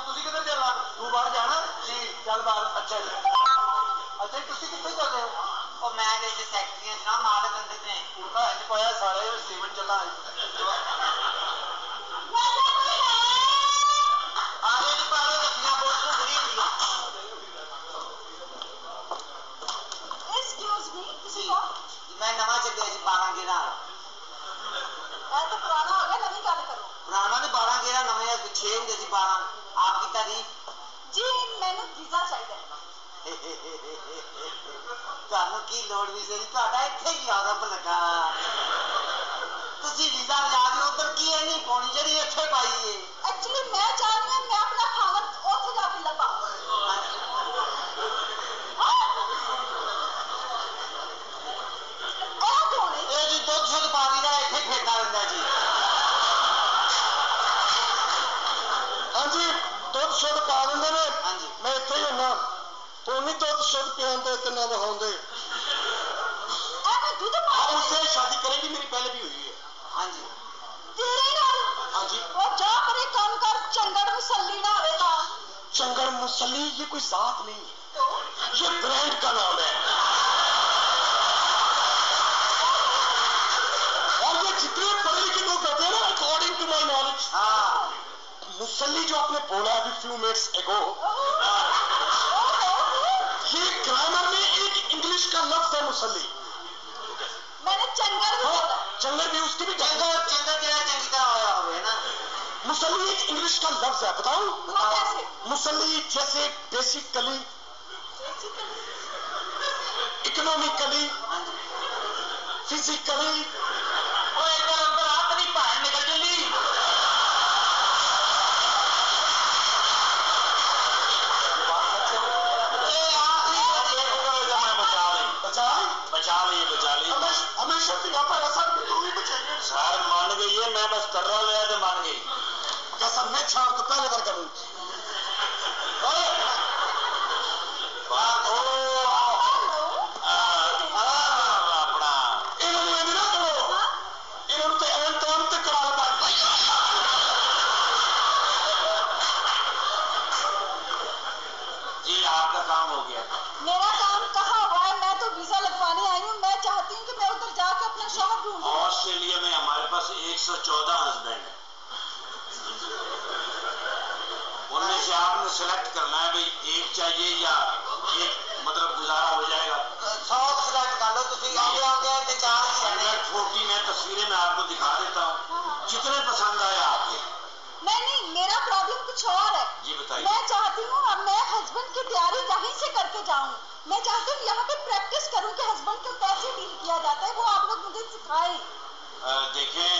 ਤੁਸੀਂ ਕਿੱਧਰ ਚੱਲਣਾ ਤੂੰ ਬਾਹਰ ਜਾਣਾ ਜੀ ਚੱਲ ਬਾਹਰ ਅੱਛਾ ਜੀ ਅੱਛਾ ਤੁਸੀਂ ਕਿੱਥੇ ਚੱਲੇ ਹੋ ਉਹ ਮੈਂ ਦੇ ਜੇ ਸੈਕਟਰੀ ਨਾ ਮਾਲ ਦੰਦੇ ਨੇ ਕੁੜਤਾ ਇੰਜ ਪਾਇਆ ਸਾਲੇ ਸਟੇਵਨ ਚੱਲਾ ਆਰੇ ਨਹੀਂ ਪਾਲੋ ਰੱਖੀਆਂ ਬੋਲ ਨੂੰ ਫਰੀ ਹੁੰਦੀਆਂ ਐਕਸਕਿਊਜ਼ ਮੀ ਤੁਸੀਂ ਕੋ ਮੈਂ ਨਵਾਂ ਚੱਲਿਆ ਜੀ 12 ਗੇੜਾ ਇਹ ਤਾਂ ਪੁਰਾਣਾ ਹੋ ਗਿਆ ਨਵੀਂ ਗੱਲ ਕਰੋ ਪੁਰਾਣਾ ਨੇ 12 ਗੇੜਾ ਨਵੇਂ 6 ਹੁੰਦੇ ਸੀ 12 ਜੀ ਜੀ ਮੈਨੂੰ ਵੀਜ਼ਾ ਚਾਹੀਦਾ ਹੈ ਤੁਹਾਨੂੰ ਕੀ ਲੋੜ ਵੀਜ਼ੇ ਦੀ ਤੁਹਾਡਾ अपनी तौर शर्ट पहनते इतना दिखाते शादी करेगी मेरी पहले भी हुई है हाँ जी हाँ जी काम कर चंगड़ मुसल्ली ना होगा चंगड़ मुसल्ली ये कोई जात नहीं ये ब्रांड का नाम है और ये जितने पढ़े लिखे लोग कहते हैं ना अकॉर्डिंग टू माई नॉलेज मुसल्ली जो आपने बोला अभी फ्यू मिनट्स एगो ये ग्रामर में एक इंग्लिश का लफ्ज है मुसल्ली। मैंने चंगर भी हाँ, चंगर भी उसकी भी चंगर चंगर तेरा चंगी का आया हुआ ना। मुसल्ली एक इंग्लिश का लफ्ज है बताओ। हाँ, मुसल्ली जैसे बेसिकली इकोनॉमिकली फिजिकली और हमेशा तो बचेंगे सर मान गई है मैं बस कर रहा गया मान गई कसम मैं तो पहले बार करूँ। ऑस्ट्रेलिया में हमारे पास 114 हस्बैंड है। उनमें से आपने सिलेक्ट करना है भाई एक चाहिए या एक मतलब गुजारा हो जाएगा। सौ सिलेक्ट कर लो तुम हाँ। आगे आगे तो चार हंड्रेड फोर्टी मैं तस्वीरें मैं आपको दिखा देता हूँ। हाँ, हाँ। कितने पसंद आए आपके? नहीं नहीं मेरा प्रॉब्लम कुछ और है। जी बताइए। मैं चाहती हूँ अब मैं हस्बैंड की तैयारी यहीं से करके जाऊँ। मैं चाहती हूँ यहाँ पे प्रैक्टिस करूँ कि हस्बैंड को कैसे डील किया जाता है वो आप लोग मुझे सिखाए। देखें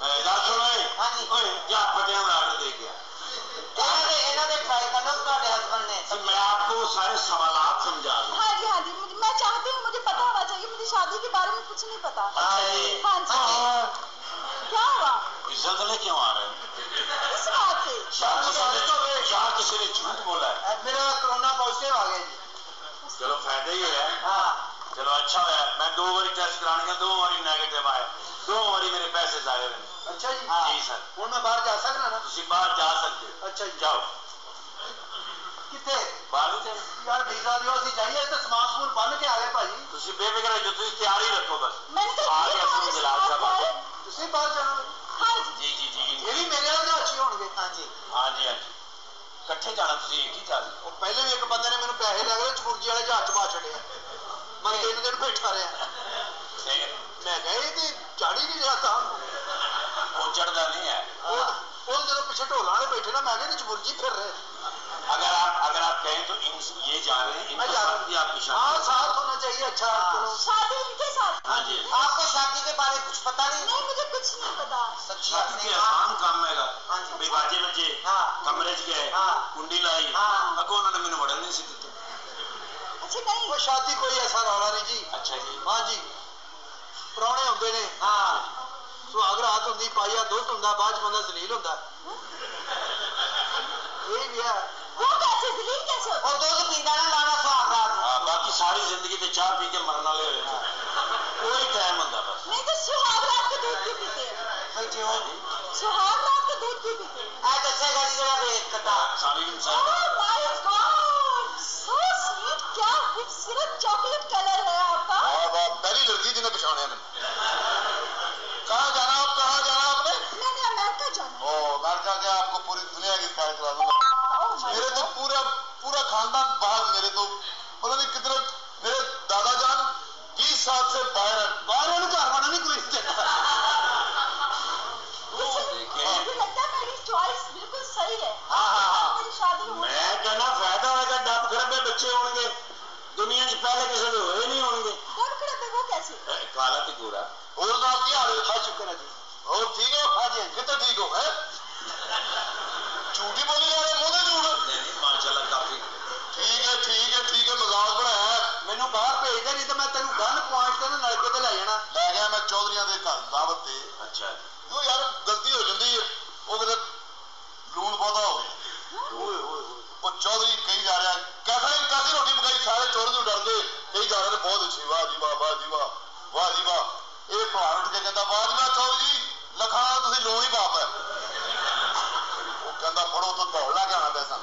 अ, बात सुनो हाँ जी। ओए जा पटिया में आर्डर दे गया ਇਹਨਾਂ ਦੇ ਇਹਨਾਂ ਦੇ ਟਰਾਈ ਕਰ ਲਓ ਤੁਹਾਡੇ ਹਸਬੰਡ ਨੇ तो मैं आपको वो सारे सवालात समझा दूँ हाँ जी हाँ जी मुझे मैं चाहती हूँ मुझे पता होना चाहिए मुझे शादी के बारे में कुछ नहीं पता अच्छा जी हाँ जी क्या हुआ इज्जत ले क्यों आ रहे हैं किस बात से यहाँ किसी ने यहाँ किसी ने झूठ बोला है ਮੇਰਾ ਕਰੋਨਾ ਪੋਜ਼ਿਟਿਵ ਆ ਗਿਆ ਜੀ चलो फायदा ही है ਹਾਂ चलो अच्छा है मैं दो बारी टेस्ट कराने गया दो बारी नेगेटिव आए दो बारी मेरे पैसे जाए हुए अच्छा जी हाँ। जी सर ਹੁਣ ਮੈਂ ਬਾਹਰ ਜਾ ਸਕਦਾ ਨਾ तुम बाहर जा सकते हो ਅੱਛਾ ਜੀ जाओ ਕਿੱਥੇ बाहर नहीं थे ਯਾਰ ਵੀਜ਼ਾ ਦਿਓ ਅਸੀਂ ਜਾਈਏ ਤੇ ਸਮਾਨ ਸਮੂਨ ਬੰਨ ਕੇ ਆ ਗਏ ਭਾਜੀ तुम बेफिक्र हो जो तुम तैयारी रखो बस मैंने तो आ ये गया हमारे सुन जलाल साथ साहब है। ਤੁਸੀਂ ਬਾਹਰ ਜਾਣਾ हाँ जी जी जी जी ਇਹ ਵੀ ਮੇਰੇ ਨਾਲ ਅੱਛੇ ਹੋਣਗੇ ਹਾਂਜੀ हाँ जी हाँ जी इकट्ठे जाना तुम एक ही जहाज ਉਹ ਪਹਿਲੇ ਵੀ ਇੱਕ ਬੰਦੇ ਨੇ ਮੈਨੂੰ ਪੈਸੇ ਲੈ ਗਏ ਚਪੁਰਜੀ ਵਾਲੇ ਜਹਾਜ਼ 'ਚ ਪਾ ਛੱਡਿਆ दिन दिन बैठा रहा मैं कह रही थी चाड़ी नहीं रहा था। वो चढ़ता नहीं है। वो जब पीछे ढोला ने बैठे ना मैं कहते चबुर्जी फिर रहे। अगर आप अगर आप कहें तो इन ये जा रहे हैं मैं जा रहा हूँ। आपकी शादी हाँ साथ होना चाहिए अच्छा। हाँ। तो शादी इनके साथ? हाँ जी। आपको शादी के बारे कुछ पता नहीं? नहीं मुझे कुछ नहीं पता। शादी के आसान काम है। हाँ जी। बेबाजे बजे हाँ। कमरे गए हाँ। कुंडी लाई अगों अच्छा नहीं ਉਹ ਸ਼ਾਦੀ ਕੋਈ ਐਸਾ ਰੌਲਾ ਨਹੀਂ ਜੀ ਅੱਛਾ ਜੀ ਹਾਂ ਜੀ ਪ੍ਰਾਹੁਣੇ ਹੁੰਦੇ ਨੇ हाँ ਸੁਹਾਗ ਰਾਤ ਹੁੰਦੀ ਪਾਈਆ ਦੁੱਧ ਹੁੰਦਾ ਬਾਅਦ ਚ ਬੰਦਾ ਜ਼ਲੀਲ ਹੁੰਦਾ ਇਹ ਵੀ ਹੈ वो कैसे दिलील कैसे होता और दूध पींदा ना लाना सुहाग रात ਹਾਂ ਬਾਕੀ ਸਾਰੀ ਜ਼ਿੰਦਗੀ ਤੇ ਚਾਹ ਪੀ ਕੇ ਮਰਨ ਵਾਲੇ ਹੋਏ ਨੇ ਕੋਈ ਟਾਈਮ ਹੁੰਦਾ ਬਸ नहीं तो सुहाग रात के दूध क्यों पीते हैं बैठे हो सुहाग रात के दूध क्यों पीते हैं आज अच्छा गाड़ी जरा बेच कटा ਸਾਰੀ ਇਨਸਾਨ खूबसूरत चॉकलेट कलर है आपका। वाह वाह पहली लड़की जिन्हें पिछाने मैंने कहाँ जाना आप? कहाँ जाना आपने? मैंने अमेरिका जाना ओ अमेरिका क्या आपको पूरी दुनिया की सैर करा दूँगा मेरे तो पूरा पूरा खानदान बाहर मेरे तो पता नहीं कितने खड़े वो कैसे ਇਹ ਕਾਲਾ ਤੇ ਗੋਰਾ ਹੋਰ ਜਨਾਬ ਕੀ ਹਾਲ ਹੈ ਬਹੁਤ ਸ਼ੁਕਰ ਹੈ ਜੀ ਹੋਰ ਠੀਕ ਹੋ ਹਾਂਜੀ ਕਿੱਥੇ ਠੀਕ ਹੋ ਹੈ ਝੂਠੀ ਬੋਲੀ ਜਾ ਰਹੇ ਮੂੰਹ ਤੇ ਝੂਠ ਨਹੀਂ ਨਹੀਂ ਮਾਸ਼ਾਅੱਲਾ ਕਾਫੀ ਠੀਕ ਹੈ ਠੀਕ ਹੈ ਠੀਕ ਹੈ ਮਜ਼ਾਕ ਬਣਾਇਆ ਹੈ। ਮੈਨੂੰ ਬਾਹਰ ਭੇਜ ਦੇ ਨਹੀਂ ਤਾਂ ਮੈਂ ਤੈਨੂੰ ਗਨ ਪੁਆਇੰਟ ਤੇ ਨਾ ਨਲਕੇ ਤੇ ਲੈ ਜਾਣਾ ਲੈ ਗਿਆ ਮੈਂ ਚੌਧਰੀਆਂ ਦੇ ਘਰ ਦਾਵਤ ਤੇ ਅੱਛਾ ਉਹ ਯਾਰ ਗਲਤੀ ਹੋ ਜਾਂਦੀ ਹੈ ਉਹ ਕਿਤੇ ਲੂਣ ਬਹੁਤਾ ਹੋ ਗਿਆ ਓਏ ਓਏ ਓਏ ਉਹ ਚੌਧਰੀ ਕਹੀ ਜਾ ਰਿਹਾ ਕੈਸਾ ਕਾਸੀ ਰੋਟੀ ਪਕਾਈ ਸਾਰੇ ਚੋਰ ਨੂੰ ਡਰ ਗਏ ਕਹੀ ਜਾ ਰਹੇ ਨੇ ਬਹੁਤ ਅੱਛੀ ਵਾਹ ਜੀ ਵਾਹ ਵਾਹ ਜੀ ਵਾਹ ਵਾਹ ਜੀ ਵਾਹ ਇਹ ਭਾਰ ਉੱਠ ਕੇ ਕਹਿੰਦਾ ਵਾਹ ਜੀ ਵਾਹ ਚੌਧਰੀ ਜੀ ਲਖਾਣਾ ਤੁਸੀਂ ਲੂਣ ਹੀ ਪਾਪ ਹੈ ਉਹ ਕਹਿੰਦਾ ਫੜੋ ਤੋਂ ਧੌਲ ਲਾ ਕੇ ਆਣਾ ਪੈਸਾ